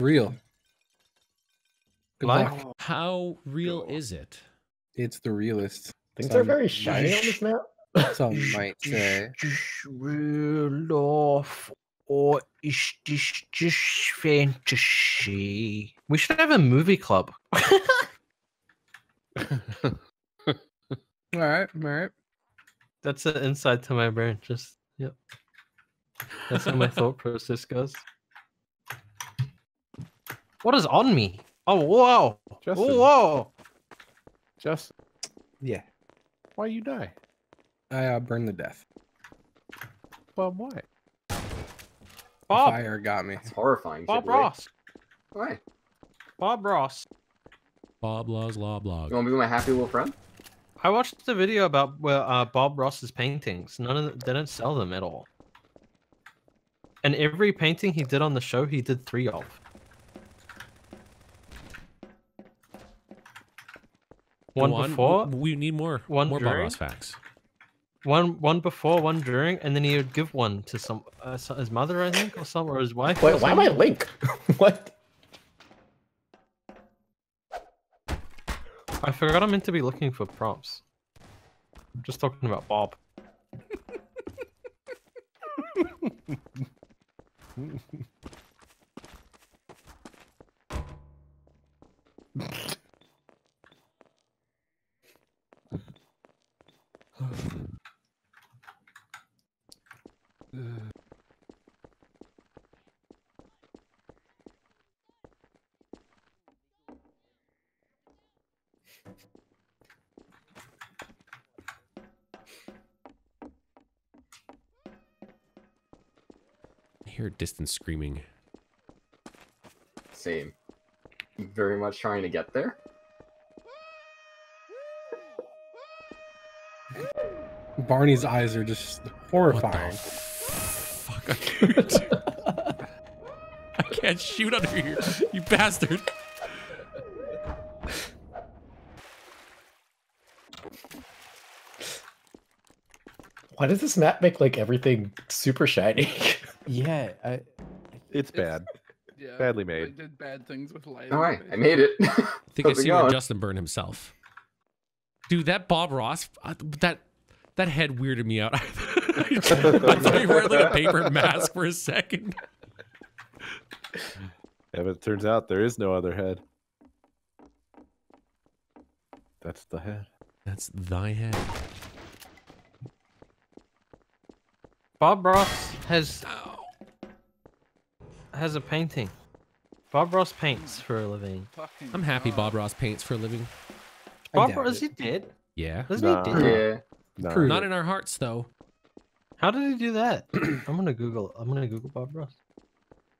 Real. Good Life? luck. How real is it? It's the realest. Things Some- are very shiny on this map. Some might say. real life or is this just fantasy? We should have a movie club. All right, all right. That's an insight to my brain. Just yep. That's how my thought process goes. What is on me? Oh whoa! Justin. Oh, whoa! Justin, Yeah. why you die? I uh, burned the death. Well, why? Bob, Fire got me. It's horrifying. Bob shit, really. Ross, Why? Bob Ross. Bob laws law blog. You want to be my happy little friend? I watched the video about well, uh, Bob Ross's paintings. None of them they didn't sell them at all. And every painting he did on the show, he did three of. One Go on, before, We need more. one more Bob during. Ross facts. one one before, one during, and then he would give one to some uh, so- his mother, I think, or some, or his wife. Wait, why am I something. Link? what? I forgot I'm meant to be looking for prompts. I'm just talking about Bob. hear distant screaming. Same. Very much trying to get there. Barney's eyes are just What the horrifying. fuck? I can't, I can't shoot under here, you bastard. Why does this map make like everything super shiny? Yeah, I, It's bad. Yeah, Badly I made. did bad things with lighting. All right, I made it. I think I How's it see where? Justin burned himself. Dude, that Bob Ross, uh, that that head weirded me out. I thought you were like a paper mask for a second. Yeah, but it turns out there is no other head. That's the head. That's thy head. Bob Ross has has a painting. Bob Ross paints for a living. Fucking I'm happy God. Bob Ross paints for a living. Bob Ross, is he dead? Yeah. Isn't Nah. he dead? yeah. No. Prove Not in our hearts, though. How did he do that? I'm gonna Google. I'm gonna Google Bob Ross.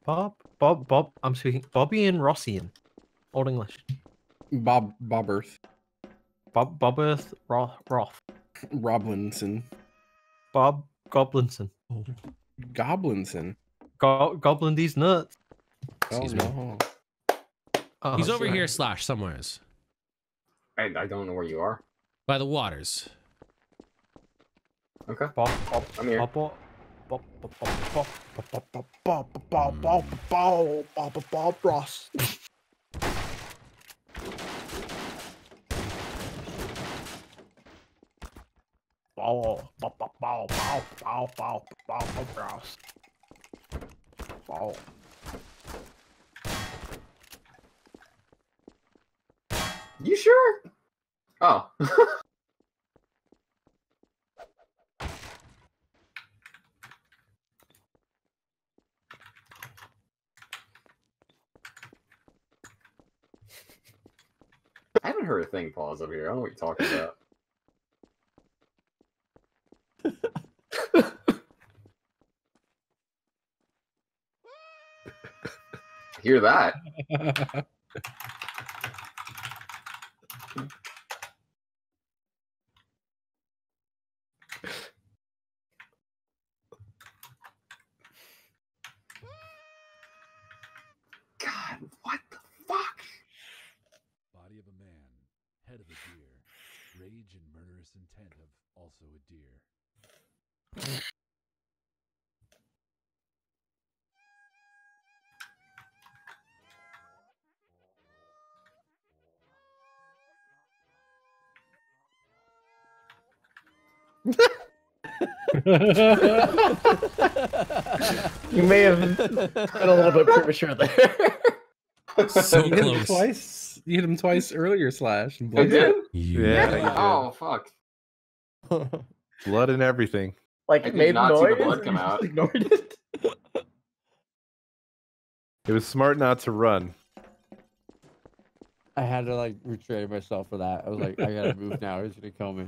Bob, Bob, Bob. I'm speaking. Bobby and Rossian, Old English. Bob Bob Earth. Bob, Bob Earth, Roth, Roth. Roblinson. Bob Goblinson. Goblinson. Go gobbling these nuts. Excuse oh, me. No. Oh, He's sorry. over here, slash, somewheres. I, I don't know where you are. By the waters. Okay. Pop, pop, I'm here. Pop, pop. Ross. Bow, bow, bow, bow, bow, bow, bow, bow, Ross. You sure? Oh. I haven't heard a thing pause up here. I don't know what you're talking about. Hear that? God, what the fuck? Body of a man, head of a deer, rage and murderous intent of also a deer. You may have been a little bit premature there. So you hit him twice. You hit him twice earlier, slash. And I Blake- did? Yeah. Oh fuck. Blood and everything. like I it did made not see noise. the blood come out. Ignored it. It was smart not to run. I had to like retrain myself for that. I was like, I gotta move now. He's gonna kill me.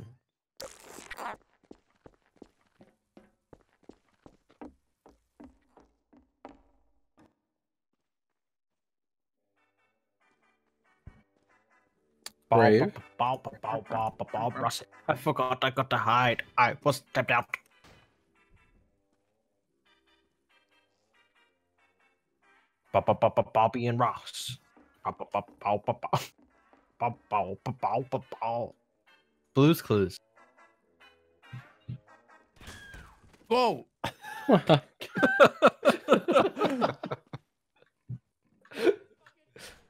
Brave. I forgot I got to hide. I was stepped out. Bobby and Ross. Blues Clues. Whoa!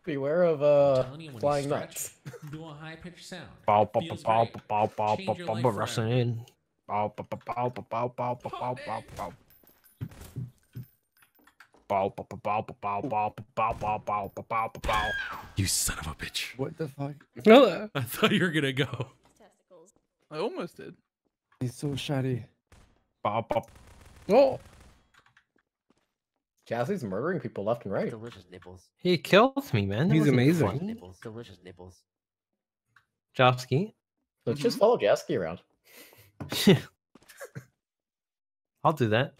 Beware of uh, flying nuts. Do a high pitched sound. Bow, bow, bow, Feels bow, great. bow, bow, Change bow, your bow, life bow, forever. wrestling. Bow, bow, bow, bow, bow, bow, bow, bow, bow, bow, bow. Bow, bow, bow, bow, bow, bow, bow, bow, bow, bow, bow, bow, bow. You son of a bitch. What the fuck? Oh, I thought you were gonna go. testicles. I almost did. He's so shiny. Bow, bow. Oh, Jazzy's murdering people left and right. Delicious nipples. He killed me, man. That He's wasn't amazing. funny. Nipples. Delicious nipples. Jaaski. Let's just mm-hmm. follow Jaaski around. I'll do that.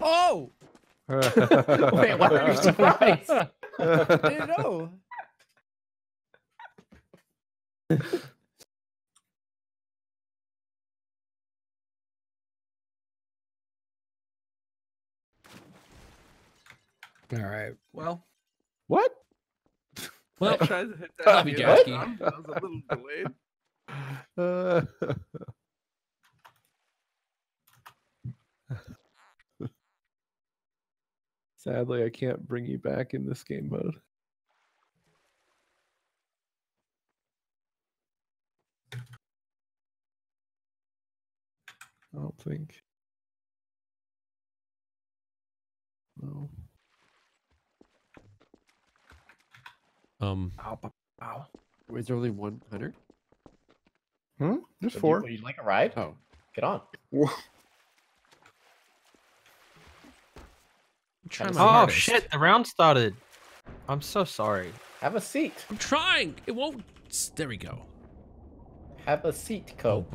Oh! Wait, why are you surprised? I didn't know. All right. Well, What? Well, I tried to hit that. love you, Jackie. I was a little delayed. Uh, Sadly, I can't bring you back in this game mode. I don't think. No. Um, Bow, bow, bow. Wait, is there only one hunter? Hmm? There's Would you, four. would you like a ride? Oh. Get on. I'm trying Have my a Oh hardest. shit! The round started. I'm so sorry. Have a seat. I'm trying. It won't. There we go. Have a seat, Oh,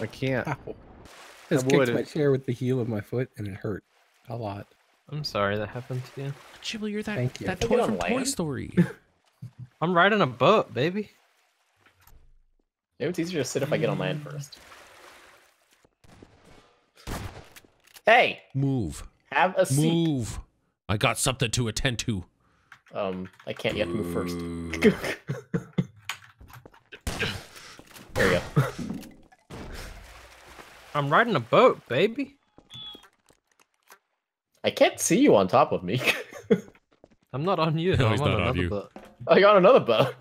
I can't. Ow. I just kicked my chair with the heel of my foot, and it hurt a lot. I'm sorry that happened to you. Chiblee, you're that Thank you. that toy from on Toy? Story. I'm riding a boat, baby. Maybe it's easier to sit if I get on land first. Hey, Move, have a seat. move. I got something to attend to. Um, I can't yet move first. there we go. I'm riding a boat, baby. I can't see you on top of me. I'm not on you. No, I'm he's on not on another you. boat. I got another boat.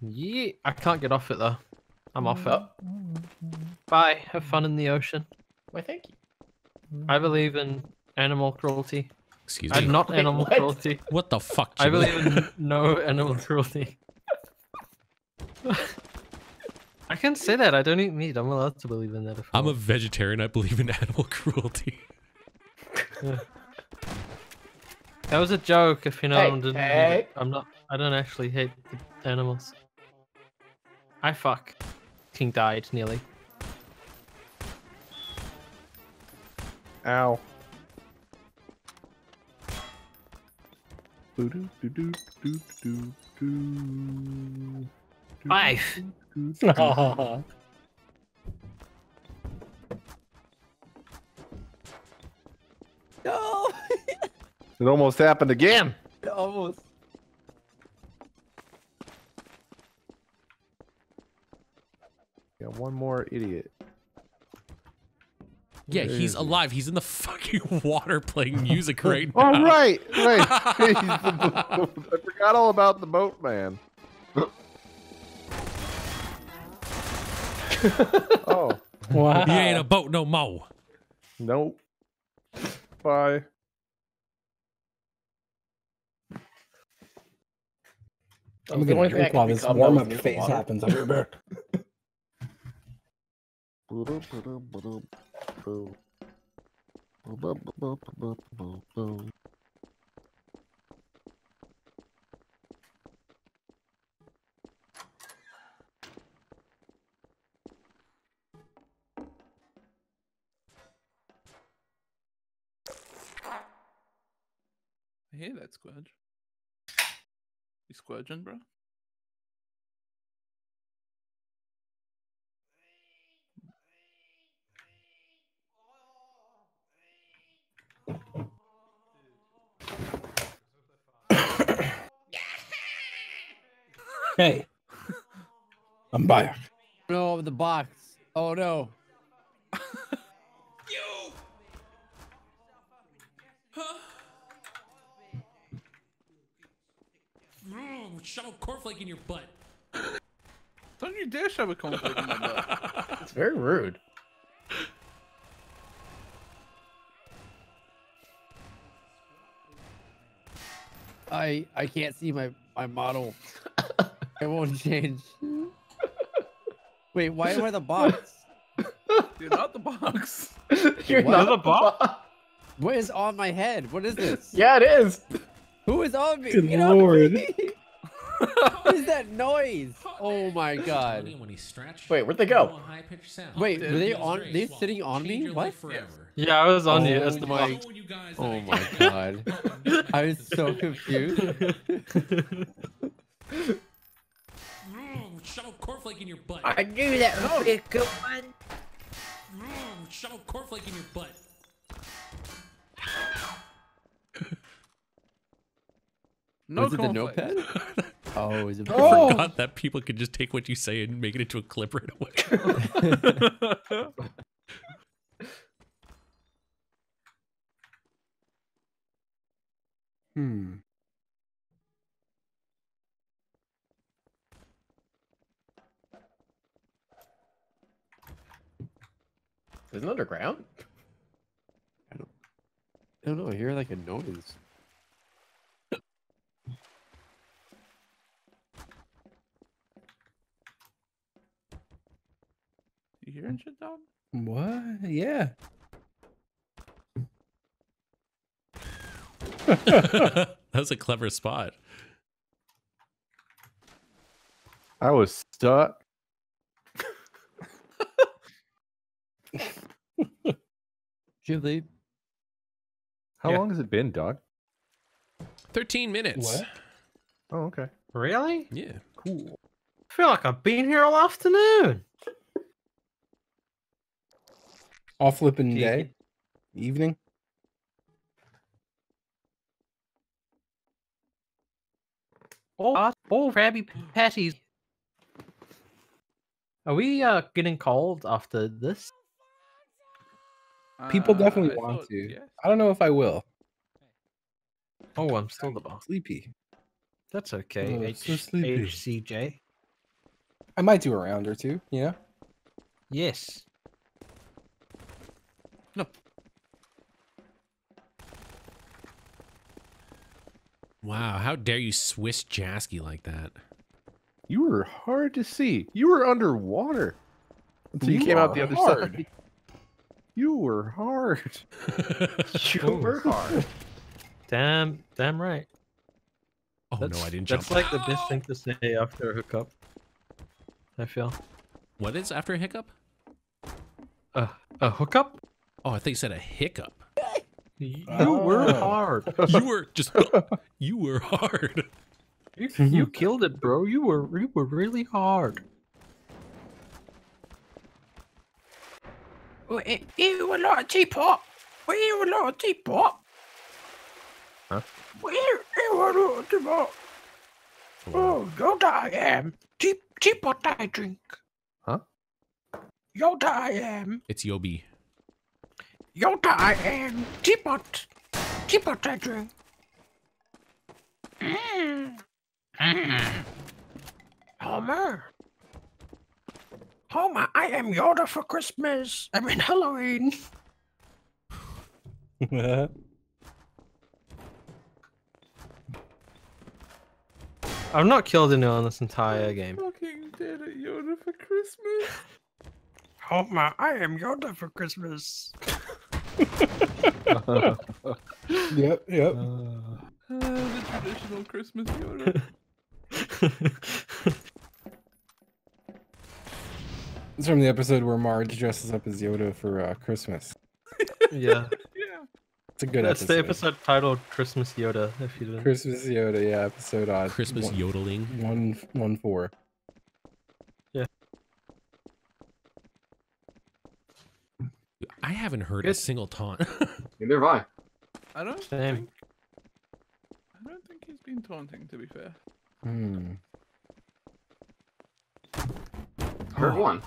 Yeah, I can't get off it though. I'm off it. Oh, Bye. Have fun in the ocean. why? Thank you. I believe in animal cruelty. Excuse uh, me. I'm not Wait, animal what? cruelty. What the fuck? I believe in no animal cruelty. I can say that. I don't eat meat. I'm allowed to believe in that. If I I'm a vegetarian. I believe in animal cruelty. That was a joke. If you know, Hey, I'm, didn't, hey. I'm not. I don't actually hate the animals. I fuck. King died nearly. Ow. Boo-doo, doo-doo, doo, doo, doo. Five. It almost happened again. Almost. Got one more idiot. Yeah, Where he's is he? alive. He's in the fucking water playing music right now. Oh right, right. The- I forgot all about the boatman. oh Wow. He ain't a boat no more. nope. Bye. I'm oh, gonna only thing I drink while this warm up is phase water. happens. I'll be right back. I hear that squidge. You squidging, bro? Hey, I'm back. No, the box. Oh no. Mm, shove a cornflake in your butt. Don't you dare shove a cornflake in my butt. It's very rude. I I can't see my my model. it won't change. Wait, why am I the box? You're not the box. You're What? not the it a bot? bot? What is on my head? What is this? Yeah, it is. Who is on me? Good Get off lord. Me! what is that noise? Oh my god. When he scratched Wait, where'd they go? sound. Wait, Dude, were they on? They Swallow. sitting on me? What? forever. Yeah, I was on you. Oh That's the my- you guys Oh my god. fucking do it. I was so confused. Mm, shove a cornflake in your butt. I knew that would be a good one. Mm, shove a cornflake in your butt. No was it the cornflakes. notepad? Oh, is it? Oh. I forgot that people could just take what you say and make it into a clip right away. Hmm. Isn't it underground? I don't know. I hear like a noise. You hearing shit, dog? What? Yeah. that was a clever spot. I was stuck. Chiblee. How Yeah. long has it been, dog? 13 minutes. What? Oh, okay. Really? Yeah. Cool. I feel like I've been here all afternoon. All flipping Gee. day, evening. Oh, oh, Krabby Patties. Are we uh getting cold after this? People Uh, definitely I want thought to. yes. I don't know if I will. Oh, I'm still the boss. Sleepy. That's okay. Oh, H- so sleepy. HCJ. I might do a round or two. You know. Yes. Wow, how dare you Swiss Jaaski like that? You were hard to see. You were underwater until you, came out the other hard. side. You were hard. Super hard. Damn, damn right. oh That's, no, I didn't That's jump. like the best thing to say after a hookup. I feel. What is after a hiccup? Uh, a hookup? Oh, I think you said a hiccup. You oh. were Oh. hard. You were just you were hard. You, you killed it, bro. You were you were really hard. Wait, You a lot of teapot. We a lot of teapot. Huh? Were you a lot of teapot. Oh, your I am. Um, teap teapot I drink. Huh? Your I am. Um, it's Yobi. Yoda I am. Teapot. Teapot I drink. Mm. Mm. Homer. Homer, I am Yoda for Christmas. I mean Halloween. I've not killed anyone this entire game. Fucking did it, Yoda, for Christmas. Homer, I am Yoda for Christmas. yep, yep. Uh, the traditional Christmas Yoda. It's from the episode where Marge dresses up as Yoda for uh, Christmas. yeah. yeah. It's a good That's episode. the episode titled Christmas Yoda, if you didn't. Christmas Yoda, yeah, episode uh, Christmas one, yodeling. one one four. I haven't heard a single taunt. Neither have I. I don't Same. think. I don't think he's been taunting, to be fair. Hmm. Heard Oh. one.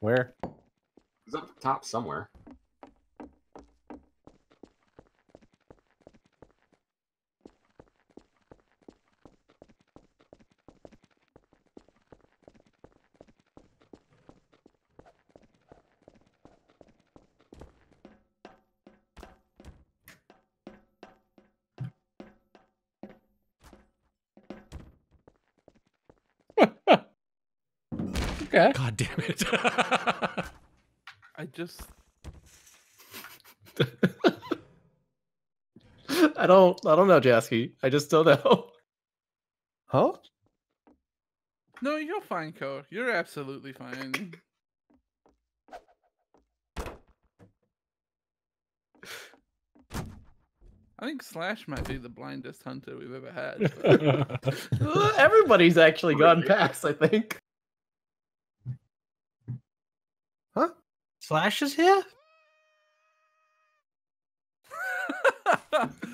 Where? He's up top somewhere. Damn it. I just. I don't. I don't know, Jaaski. I just don't know. Huh? No, you're fine, Coe. You're absolutely fine. I think Slash might be the blindest hunter we've ever had. but- Everybody's actually gone past. I think. Slash is here?